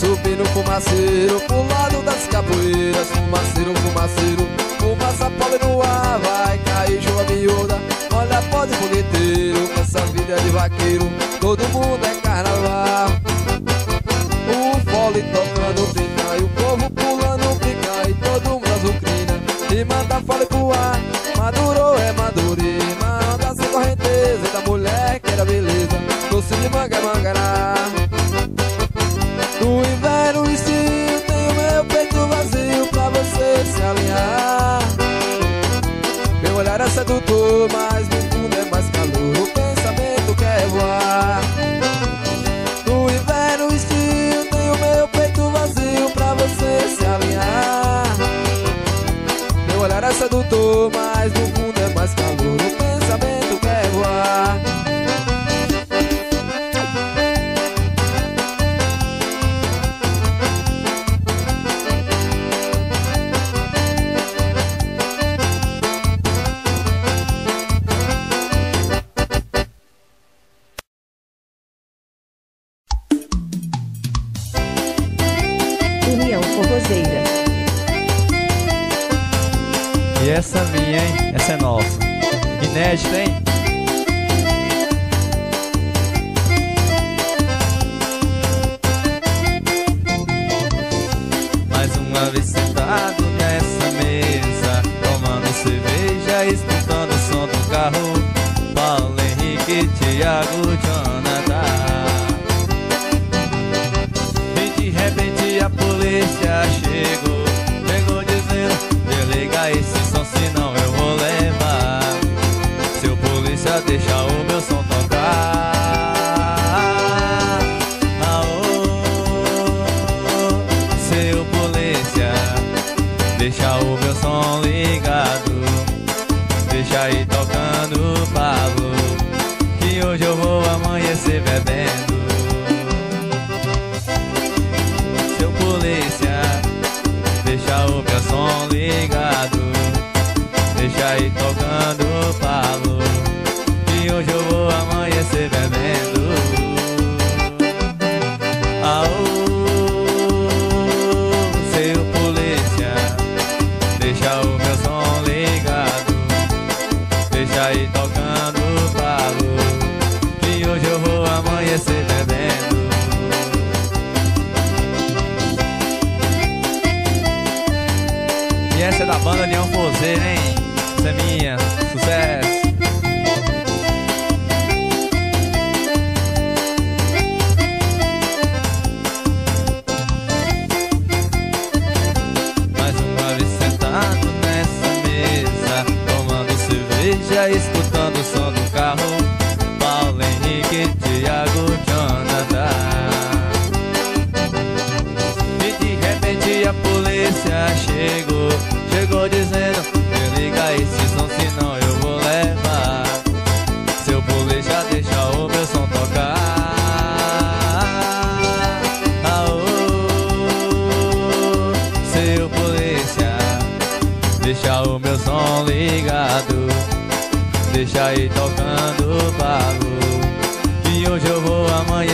Subindo fumaceiro pro lado das capoeiras. Fumaceiro, fumaceiro, fumaça pobre no ar Vai cair, João miúda, olha pode fogueteiro Essa vida é de vaqueiro. mas inédito, hein? Ama yesebe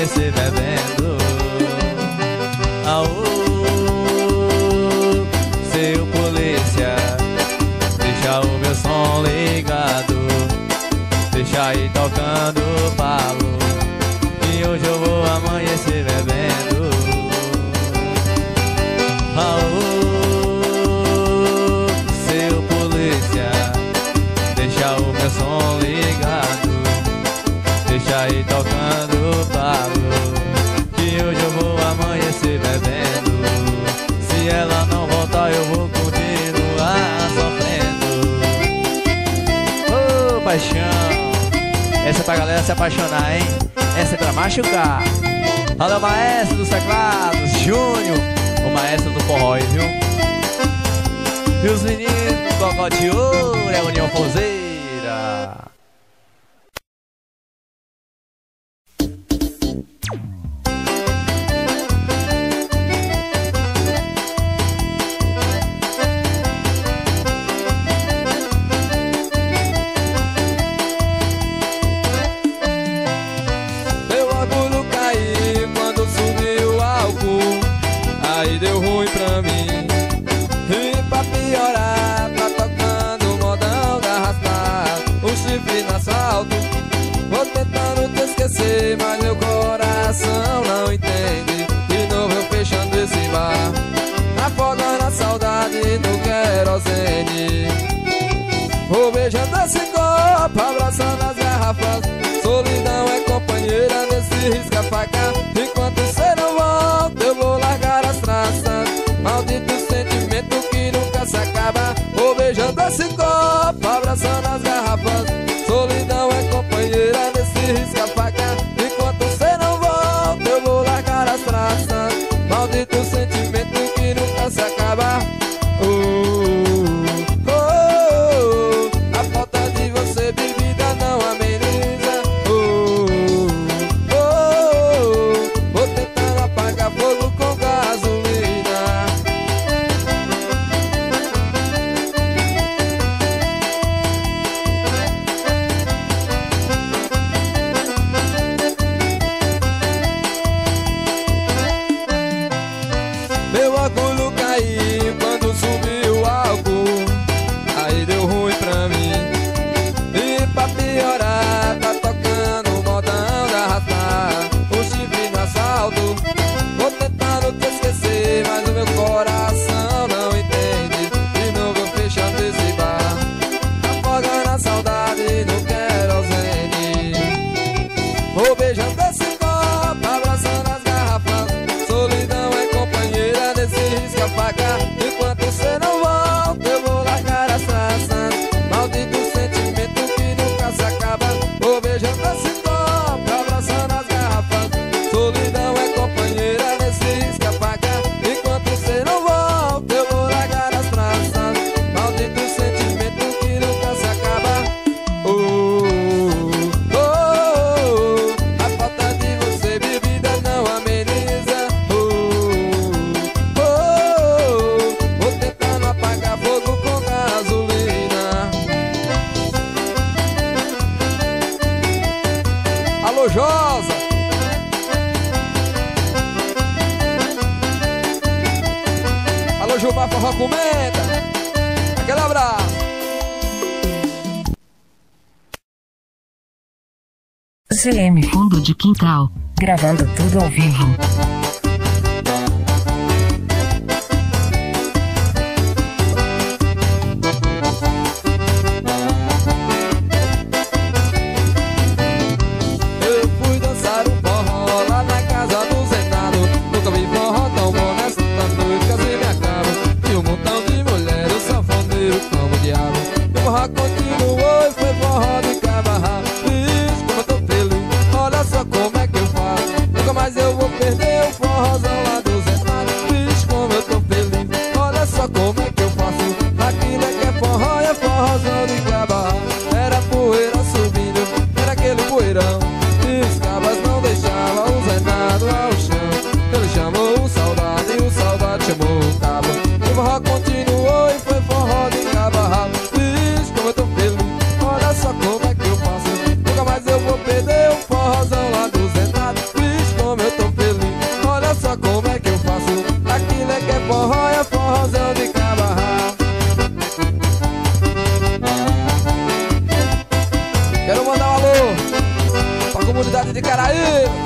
comecei bebendo. Aô, seu polícia, deixa o meu som ligado, deixa aí tocando palo. Essa pra galera se apaixonar, hein? Essa é pra machucar. Olha o maestro dos teclados, Júnior, o maestro do forró, viu? E os meninos, Gogó de Ouro, é União Fonseca. respetar antes que se. CM Fundo de Quintal. Gravando tudo ao vivo. Picaraí.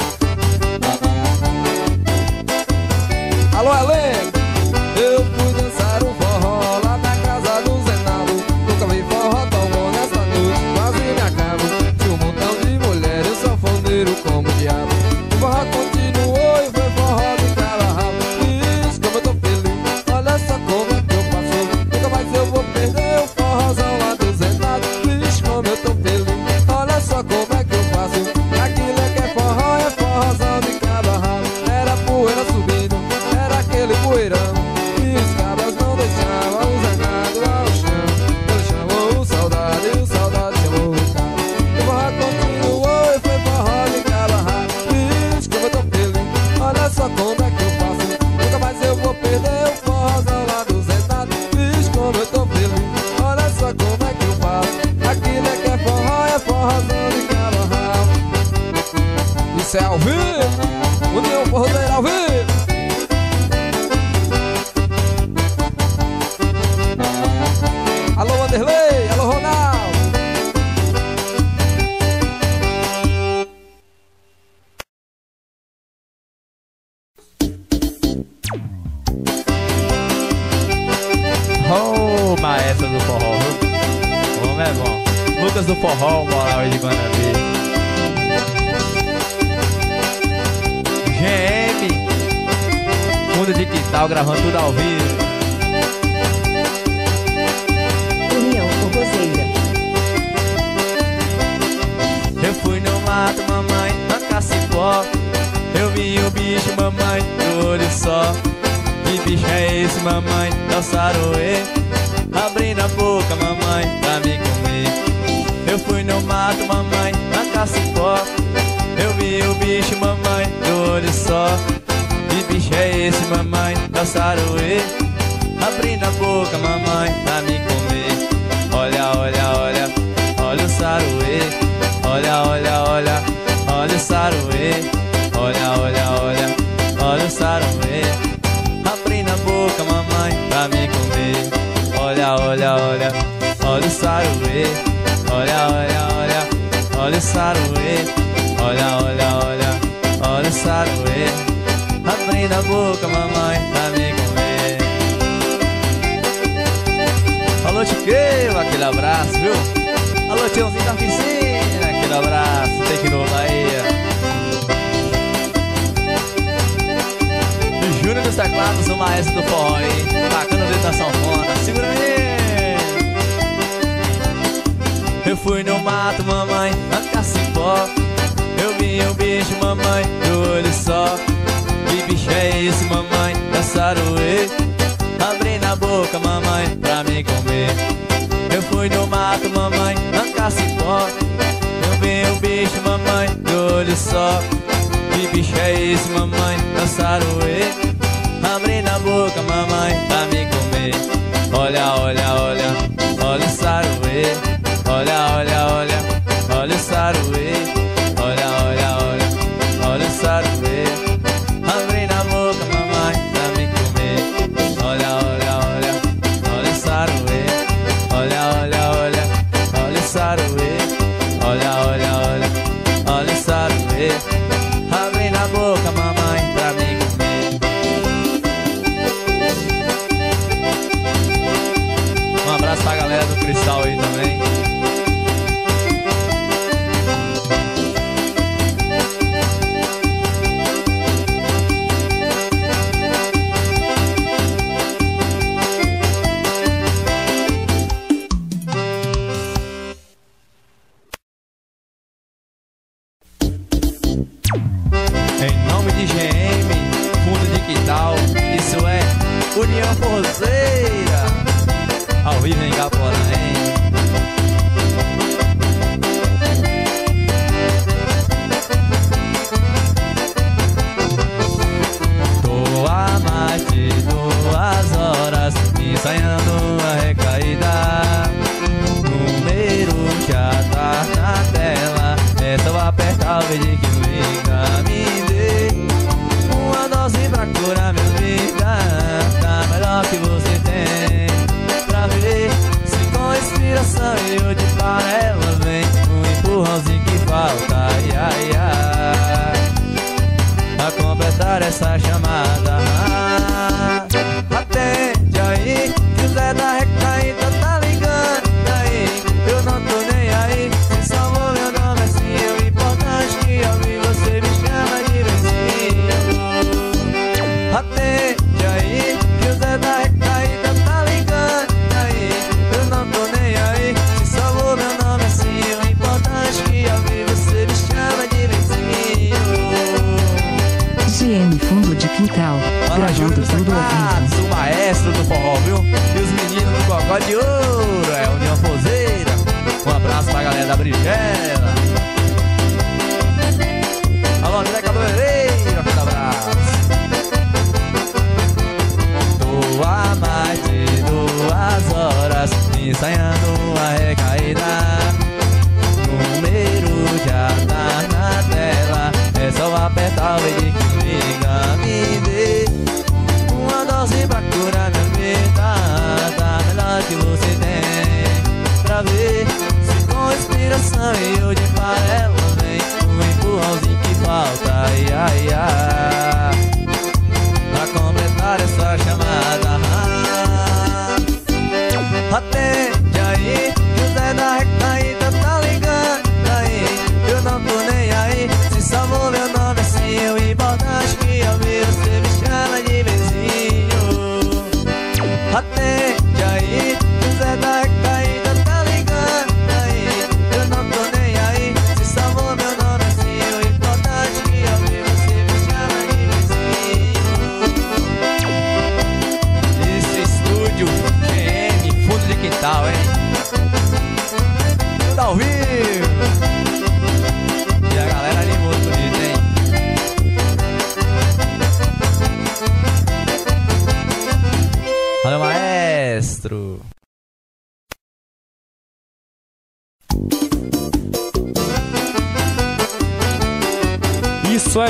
Do forró, moral de Guanabí. GM, fundo de quintal, gravando tudo ao vivo. União Forrozeira. Eu fui no mato, mamãe, na cipó. Eu vi o bicho, mamãe, do olho só. Que bicho é esse, mamãe? É o saroê. Abrindo a boca, mamãe, pra me comer. Eu fui no mato, mamãe, na cipó. Eu vi o bicho, mamãe, do olho só. Que bicho é esse, mamãe? O saroê. Abrindo a boca, mamãe, pra me comer. Olha, olha, olha, olha o saruê. Olha, olha, olha, olha o saruê. Olha, olha, olha, olha o saruê. Abrindo a boca, mamãe, pra me comer. Olha, olha, olha, olha o saruê. Olha, saruê. Olha, olha, olha, olha saruê. Abrindo a boca, mamãe, pra me comer. Alô, Chiqueiro, aquele abraço, viu? Alô, tiozinho da piscina, aquele abraço, tem que no Bahia. Júnior dos teclados, o maestro do forró, hein? Tacando dentro da sanfona, segura aí! Eu fui no mato, mamãe, na cacipó Eu vi um bicho, mamãe, do olho só. Que bicho é esse, mamãe, da saruê Abrindo a boca, mamãe, pra me comer. Eu fui no mato, mamãe, na cacipó Eu vi um bicho, mamãe, do olho só. Que bicho é esse, mamãe, da saruê Abrindo a boca, mamãe, pra me comer. Olha, olha, olha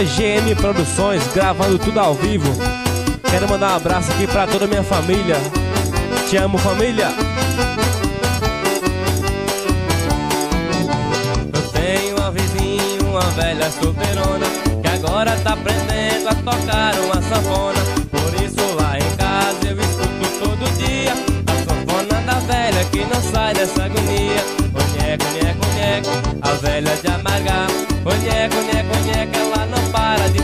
GM Produções, gravando tudo ao vivo. Quero mandar um abraço aqui pra toda a minha família. Te amo, família. Eu tenho uma vizinha, uma velha solteirona, que agora tá aprendendo a tocar uma sanfona. Por isso lá em casa eu escuto todo dia a sanfona da velha que não sai dessa agonia. Conheco, conheco, conheco, a velha de amargar. Conheco, conheco, conheco, ela não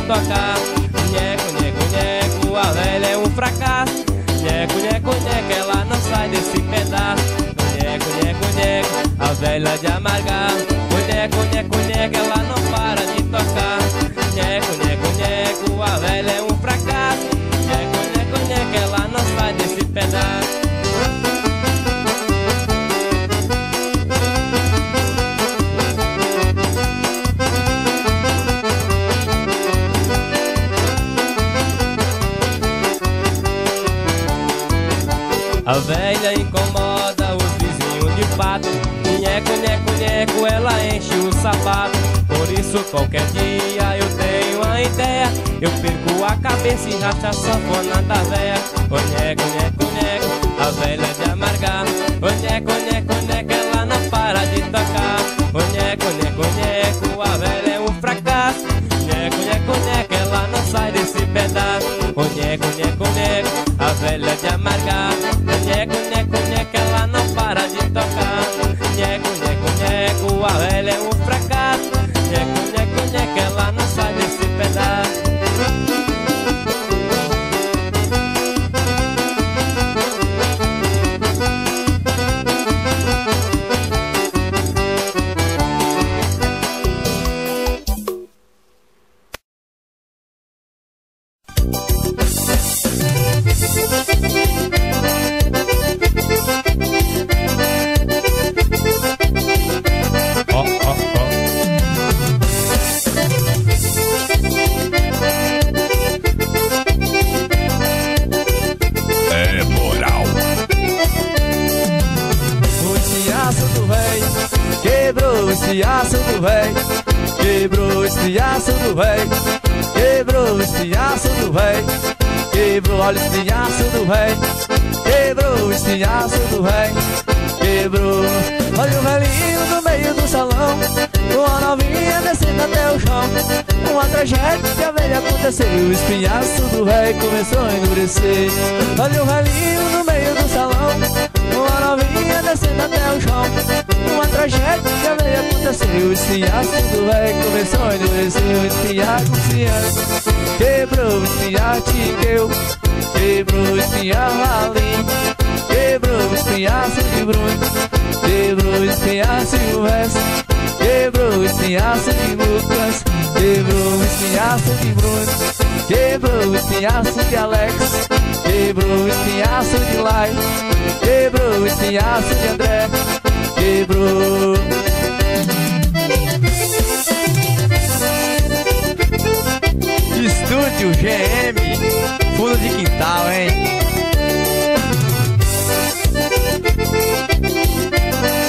tocar. Conheco, conheco, conheco, a velha é um fracasso. Conheco, conheco, conheco, ela não sai desse pedaço. Conheco, conheco, conheco, a velha de amargar. Conheco, conheco, conheco, ela não para de tocar. Conheco, conheco, conheco, a velha é um fracasso. Conheco, conheco, conheco, ela não sai desse pedaço. Velha incomoda os vizinhos de fato. Nheco, nheco, nheco, ela enche o sapato. Por isso qualquer dia eu tenho a ideia. Eu perco a cabeça e racha a sanfona da véia. Ô nheco, nheco, nheco, a velha de amargar. Ô nheco, nheco, nheco, ela não para de tocar. Ô nheco, nheco, nheco, a velha é um fracasso. Nheco, nheco, nheco, ela não sai desse pedaço. Ô nheco, nheco, nheco, a velha de amargar. Espinhaço do véi começou a endurecer O espinhaço, o espinhaço Quebrou o espinhaço que eu Quebrou espinhaço ali Quebrou de Bruno Quebrou e o resto Quebrou de Lucas Quebrou de Bruno Quebrou o espinhaço de Alex Quebrou o espinhaço de Lai Quebrou o espinhaço de André. Quebrou Estúdio GM Fundo de quintal, hein?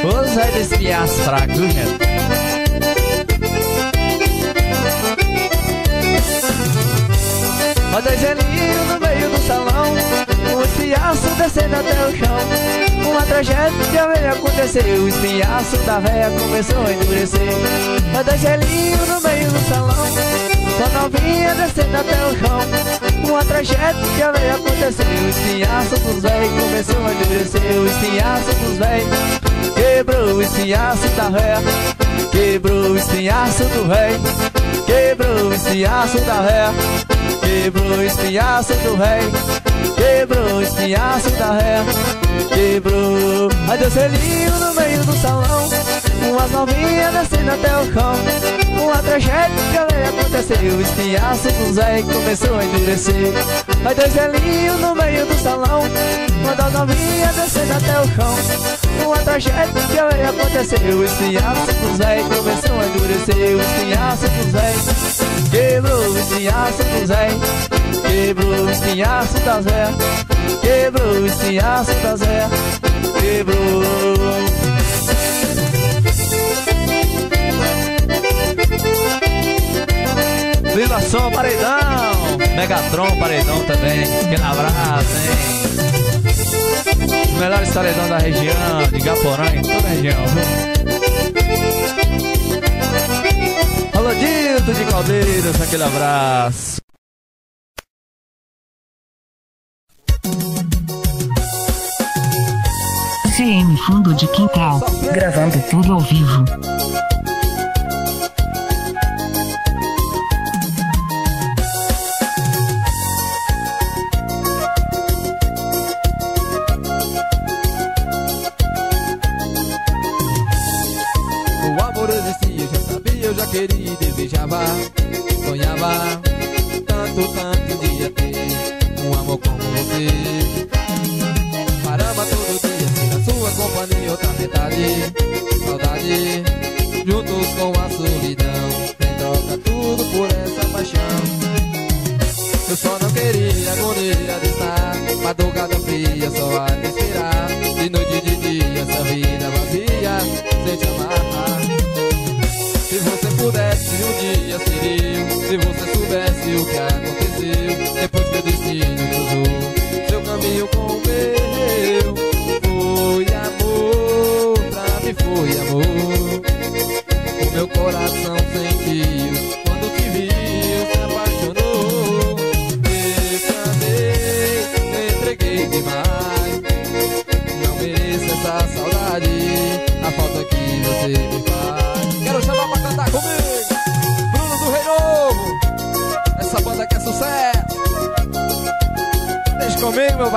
Vamos sair desse piaço fraco, viu, gente? Velhinhos no meio do salão Um espiaço descendo até o chão Uma tragédia veio acontecer. O espinhaço da véia começou a endurecer. Mas dois gelinhos no meio do salão Só novinha descendo até o chão. Uma tragédia veio acontecer. O espinhaço dos véios começou a endurecer. O espinhaço dos véios Quebrou. O espinhaço da véia Quebrou. O espinhaço do rei Quebrou o espinhaço da véia Quebrou o espinhaço do rei Quebrou o espinhaço da ré. Quebrou. Adeus selinho no meio do salão. Umas novinhas descendo até o chão. Uma tragédia veio acontecer. O espinhaço do Zé começou a endurecer. Dois velhinhos no meio do salão Uma das novinhas descendo até o chão. Uma tragédia veio acontecer. O espinhaço do Zé começou a endurecer. O espinhaço do Zé Quebrou. O espinhaço do Zé Quebrou. O espinhaço da Zé Quebrou. O espinhaço da Zé Quebrou. Vilação Paredão! Megatron Paredão também. Aquele abraço, hein Os melhores paredão da região De Gaporã, em toda a região, Alô, Dilton de Caldeiras Aquele abraço CM Fundo de Quintal, gravando tudo ao vivo. Java, Java, tanto tanto.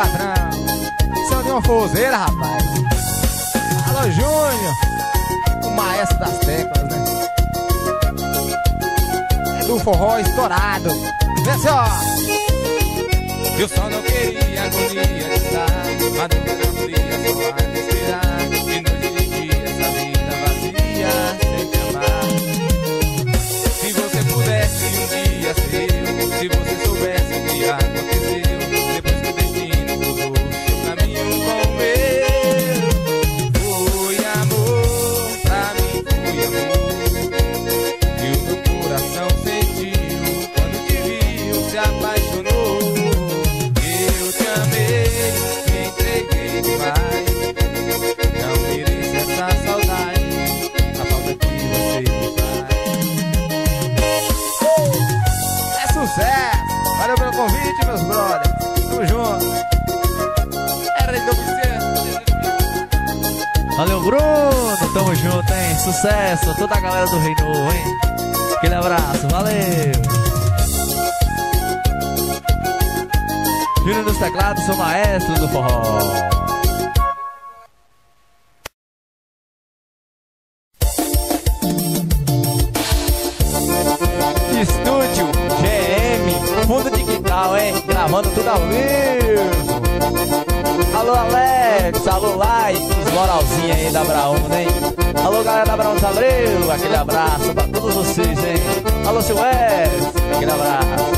Patrão São de uma forzeira, rapaz. Alô, Júnior. O maestro das teclas, né? É do forró estourado. Vê só. Eu só não queria agonia de estar Madrugada fria, só a respirar hein? Sucesso. Toda a galera do Rei Novo, hein? Aquele abraço. Valeu. Júnior dos teclados, sou maestro do forró. Estúdio GM, fundo de quintal, hein? Gravando tudo ao vivo. Alô Alex, alô Likes, moralzinha aí da Brauna, hein? Alô galera da Brauna Abreu, aquele abraço pra todos vocês, hein? Alô seu Wes, aquele abraço.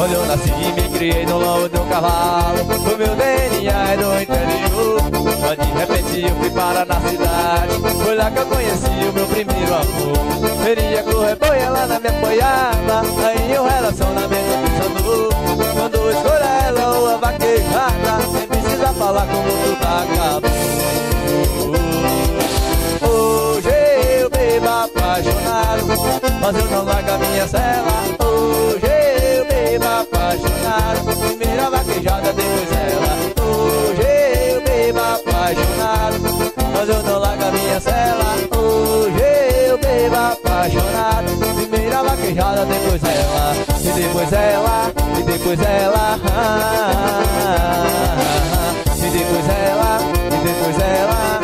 Olha, eu nasci e me criei no lombo de um cavalo. O meu DNA é do interior. Mas de repente eu fui parar na cidade. Foi lá que eu conheci o meu primeiro amor Feria com reboi, ela não me apoiava Aí o relacionamento funcionou Quando escolha ela ou a vaquejada fala como tudo acabou. Hoje eu bebo apaixonado, mas eu não largo a minha cela. Hoje eu bebo apaixonado, primeira vaquejada, depois ela. Hoje eu bebo apaixonado, mas eu não largo a minha cela. Hoje eu bebo apaixonado, primeira vaquejada, depois ela. E depois ela, e depois ela. Ah, ah, ah, e depois ela, e depois ela,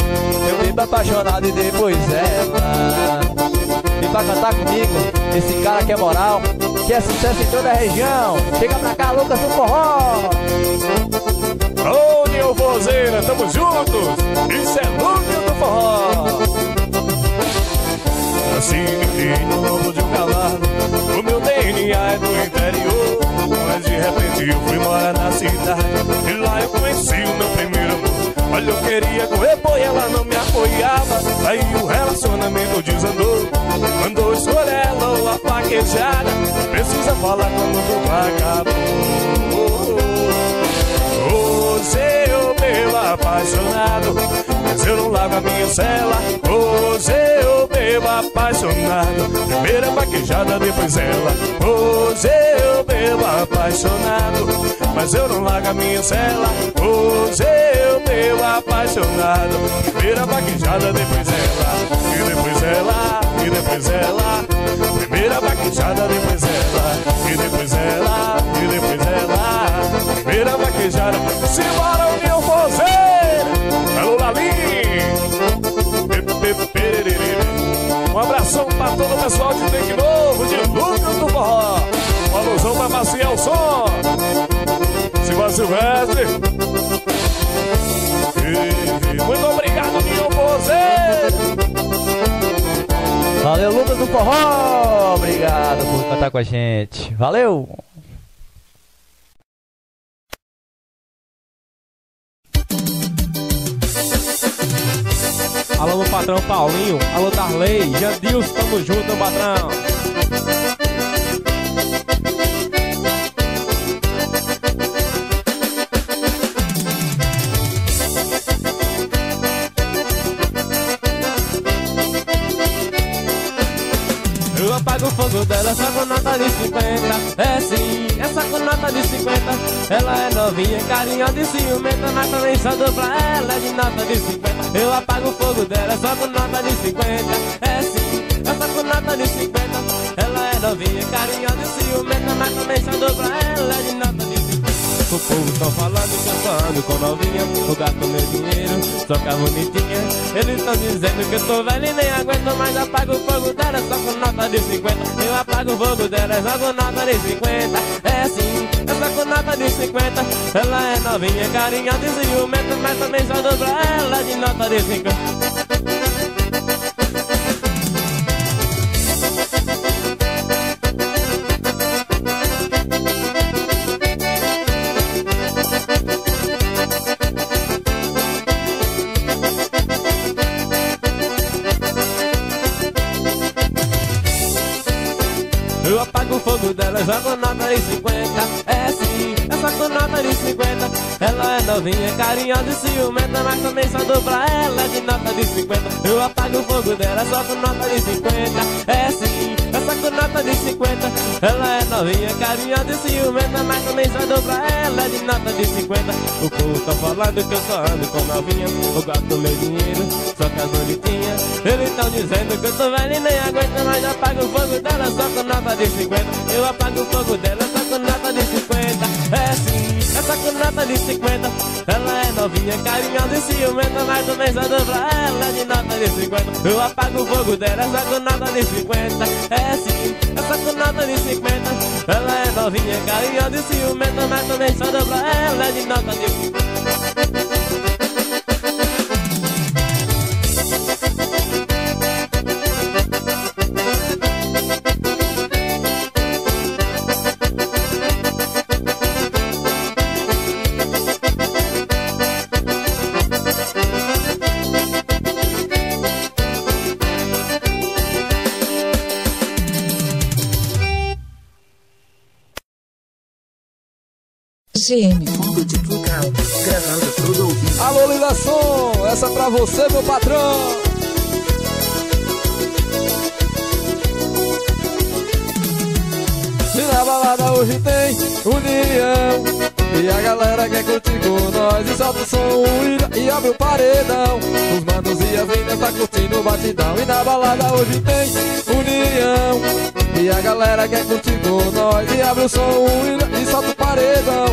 eu bebo apaixonado e depois ela. Vem pra cantar comigo, esse cara que é moral, que é sucesso em toda a região. Chega pra cá, Lucas do Forró. Ô, Nil Vozeira, tamo juntos! Isso é Lucas do Forró! Nasci no lobo de um cavalo O meu DNA é do interior Mas de repente eu fui morar na cidade. E lá eu conheci o meu primeiro amor. Olha, eu queria correr, pois ela não me apoiava. Aí o relacionamento desandou. Mandou escolher ela ou a paquejada. Precisa falar como tu acabou Hoje eu bebo apaixonado. Mas eu não largo a minha cela. Hoje eu apaixonado. Primeira vaquejada, depois ela. Hoje eu bebo apaixonado Mas eu não largo a minha cela Hoje eu bebo apaixonado. Primeira vaquejada, depois ela E depois ela, e depois ela. Primeira vaquejada, depois ela E depois ela, e depois ela. Primeira vaquejada Simbora, União Forzeira Alô, Lalim. Um abração pra todo o pessoal de Take Novo De Lucas do Forró Alusão pra Maciel Som Silva Silvestre E- Muito obrigado, União Forzeira Valeu, Lucas do Forró. Obrigado por cantar com a gente. Valeu. Alô, meu patrão Paulinho. Alô, Darley. Jandilson, tamo junto, meu patrão. Eu apago o fogo dela só com nota de 50 É sim, essa com nota de 50 Ela é novinha, carinhosa e ciumenta Mas também só dou pra ela de nota de 50 Eu apago o fogo dela só com nota de 50 É sim, essa com nota de 50 Ela é novinha, carinhosa e ciumenta Mas também só dou pra ela de nota de 50 o povo tão falando que eu ando com novinha Eu gasto meu dinheiro, só que a bonitinha. Eles tão dizendo que eu tô velho e nem aguento mais Apago o fogo dela com nota de 50 É sim, eu só com nota de 50 Ela é novinha, carinhosa e ciumenta Mas também só dou pra ela de nota de 50 fogo dela, jogo nota de 50 É sim, essa com nota de 50 Ela é novinha, carinhosa e ciumenta Mas também só dou pra ela de nota de 50 Eu apago o fogo dela, só com nota de 50 É sim, essa com nota de 50 Ela é novinha, carinhosa e ciumenta Mas também só dou pra ela de nota de 50 O povo tá falando que eu só ando com novinha Eu gasto meu dinheiro, só que as bonitinhas Eles tão dizendo que eu tô velho e nem aguento Mais apago o fogo dela só com nota de 50 Eu apago o fogo dela só com nota de 50 É sim, essa com nota de 50 Ela é novinha, carinhosa e ciumenta Mas também só dou pra ela de nota de 50 Eu apago o fogo dela só com nota de 50 É sim, essa com nota de 50 Ela é novinha, carinhosa e ciumenta Mas também só dou pra ela de nota de 50 De. Gravando tudo vivo. Alô, Ligação, essa é pra você, meu patrão. E na balada hoje tem união E a galera quer curtir com nós E solta o som e, e abre o paredão Os manos e as meninas tá curtindo o batidão E na balada hoje tem união E E a galera quer curtir com nós. E abre o som e solta o paredão.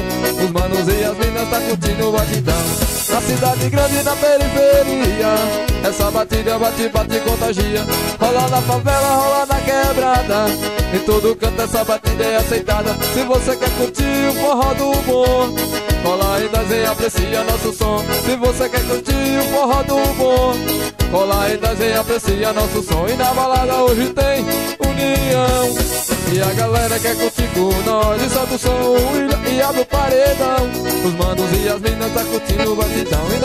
Os manos e as minas tá curtindo o batidão. Na cidade grande e na periferia Essa batida bate, bate contagia. Rola na favela, rola na quebrada. Em todo canto essa batida é aceitada. Se você quer curtir o forró do bom Cola nós e aprecia nosso som. Se você quer curtir o forró do bom Cola nós e aprecia nosso som. E na balada hoje tem união. E a galera quer com nós E solta o som e, abre o paredão. Os manos e as minas tá curtindo o batidão E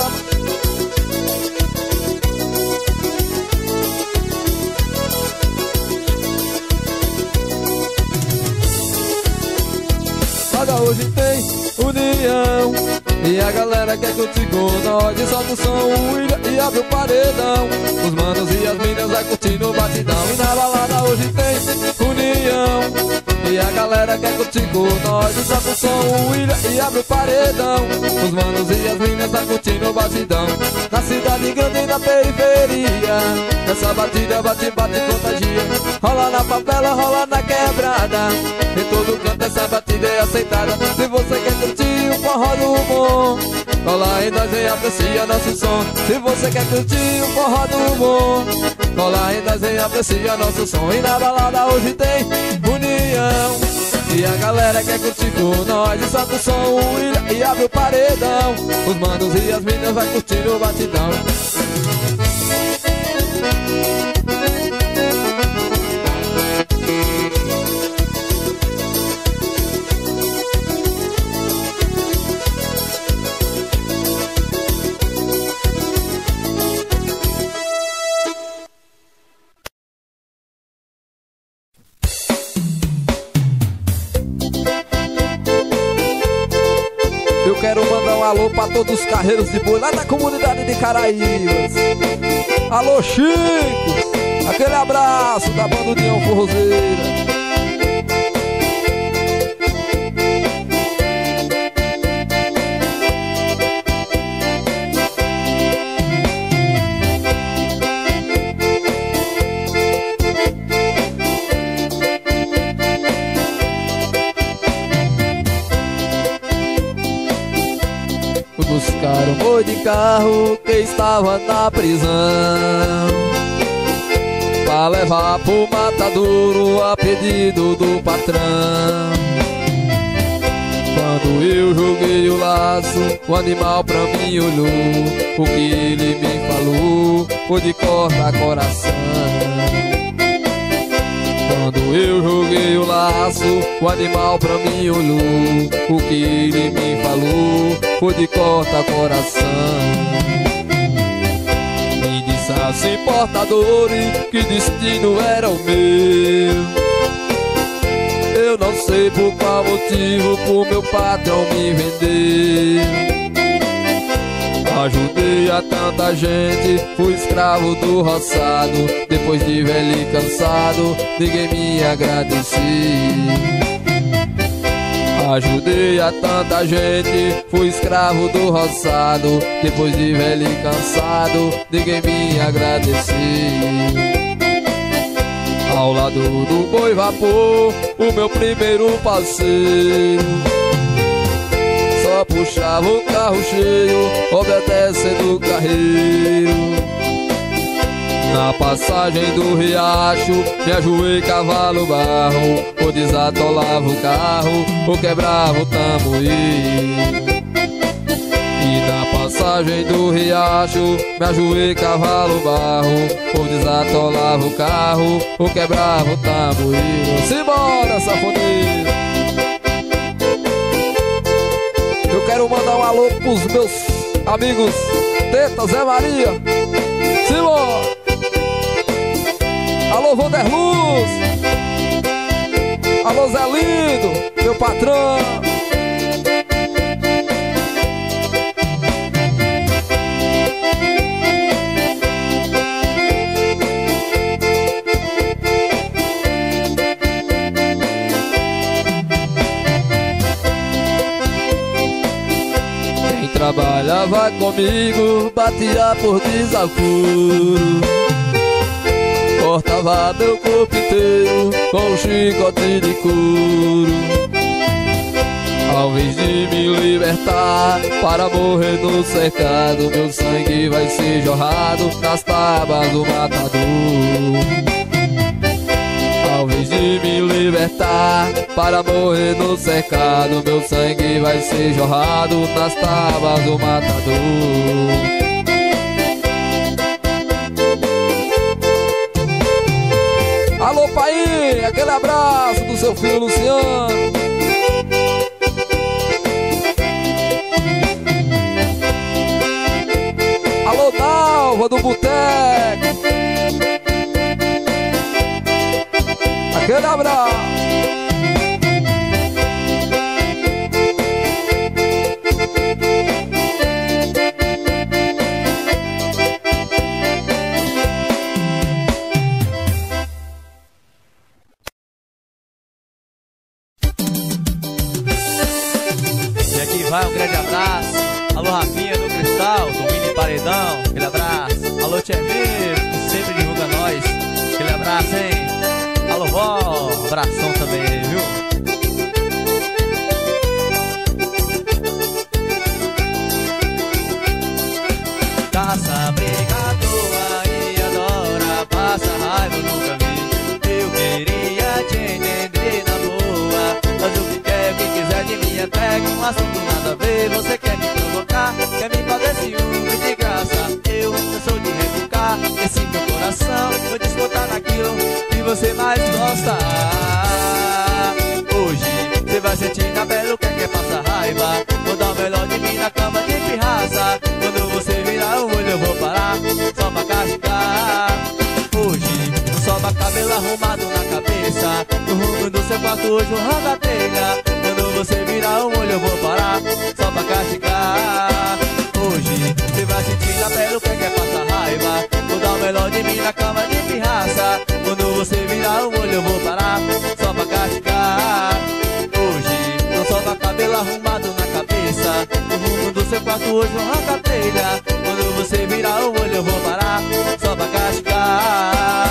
Balada hoje tem união E a galera quer curtir com nós E solta o som e abre o paredão. Os manos e as minas vai curtindo o batidão E na balada hoje tem união e a galera quer com nós. E solta o som e abre o paredão. Os manos e as minas tá curtindo o batidão. Na cidade grande e na periferia. Essa batida bate, bate contagia. Rola na favela, rola na quebrada. Em todo canto essa batida é aceitada. Se você quer curtir o forró do bom Cola aí nós e aprecia nosso som. Se você quer curtir o forró do bom Cola aí nós aprecia nosso som. E na balada hoje tem união. E a galera quer curtir com nós. E solta o som e, abre o paredão. Os manos e as minas vai curtir o batidão alô pra todos os carreiros de boi lá da comunidade de Caraíbas. Alô, Chico! Aquele abraço da banda União Forrozeira. Carro que estava na prisão. Pra levar pro matadouro a pedido do patrão. Quando eu joguei o laço, o animal pra mim olhou. O que ele me falou foi de cortar coração quando eu joguei o laço, o animal pra mim olhou. O que ele me falou foi de corta coração. Me disse assim, portadores, que destino era o meu. Eu não sei por qual motivo, por meu patrão me vender. Ajudei a tanta gente, fui escravo do roçado. Depois de velho e cansado, ninguém me agradeceu. Ajudei a tanta gente, fui escravo do roçado. Depois de velho e cansado, ninguém me agradeceu. Ao lado do boi vapor, o meu primeiro puxava o carro cheio, obedecendo o carreiro. Na passagem do riacho, me ajoei cavalo barro, ou desatolava o carro, ou quebrava o tamborim. E na passagem do riacho, me ajoei cavalo barro, ou desatolava o carro, ou quebrava o tamborim. Simbora, safoneiro! Mandar um alô pros meus amigos. Teta, Zé Maria Simão Alô Vanderluz. Alô Zé Lindo Meu patrão trabalhava comigo, batia por desaforo cortava meu corpo inteiro com um chicote de couro. Ao invés de me libertar para morrer no cercado, meu sangue vai ser jorrado nas tábuas do matador. Ao invés de me libertar para morrer no cercado, meu sangue vai ser jorrado nas tábuas do matador. Alô, pai, aquele abraço do seu filho Luciano. Alô, Dalva do Boteco. Aquele abraço. Você mais gosta. Hoje, você vai sentir na pele o que é que passa raiva. Vou dar o melhor de mim na cama de pirraça. Quando você virar o olho eu vou parar Só pra castigar Hoje, soba cabelo arrumado na cabeça. No rumo do seu quarto hoje um ranga a telha Quando você virar o olho eu vou parar Só pra castigar Hoje, você vai sentir na pele o que é que passa raiva. Vou dar o melhor de mim na cama de pirraça você virar o olho eu vou parar Só pra castigar Hoje, não soba cabelo arrumado na cabeça. No rumo do seu quarto hoje um arranca a telha. Quando você virar o olho eu vou parar Só pra castigar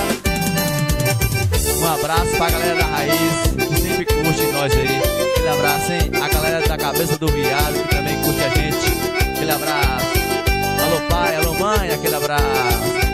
Um abraço pra galera da Raiz Que sempre curte nós aí. Aquele abraço, hein? A galera da cabeça do viado Que também curte a gente. Aquele abraço. Alô pai, alô mãe, aquele abraço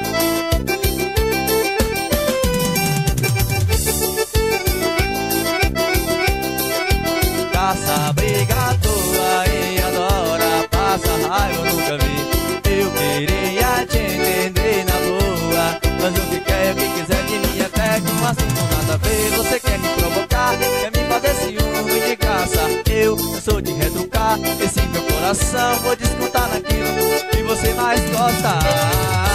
Caça, briga à toa e adora Passa raiva, nunca vi. Eu queria te entender na boa Mas o que quer, o que quiser de mim até com assunto nada a ver. Você quer me provocar, quer me fazer ciúme de graça. Eu não sou de reeducar Esse meu coração vou descontar naquilo que você mais gosta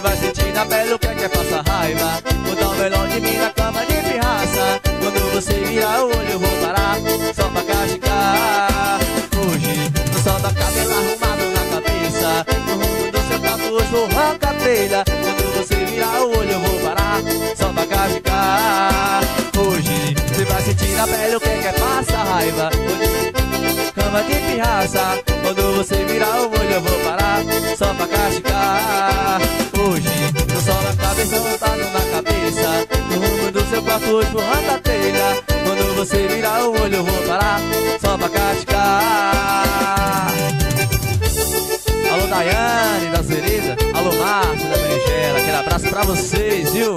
vai sentir na pele o que é que é passar raiva. Vou dar o melhor de mim na cama de pirraça. Quando você virar o olho eu vou parar Só pra castigar Hoje no sol da cabelo arrumado na cabeça. No rumo do seu hoje vou arrancar a telha. Quando você virar o olho eu vou parar Só pra castigar Hoje você vai sentir na pele o que é é passar raiva? Cama de pirraça Quando você virar o olho eu vou parar Só pra castigar Hoje no sol da cabeça montado na cabeça No rumo do seu quarto arrancar a telha. Quando você virar o olho eu vou parar Só pra castigar Alô Daiane Márcio da Berinjela Aquele abraço pra vocês, viu?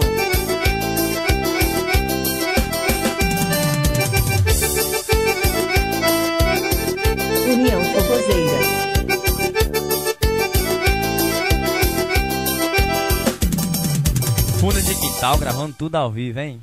União Forrozeira. Fundo de quintal gravando tudo ao vivo, hein?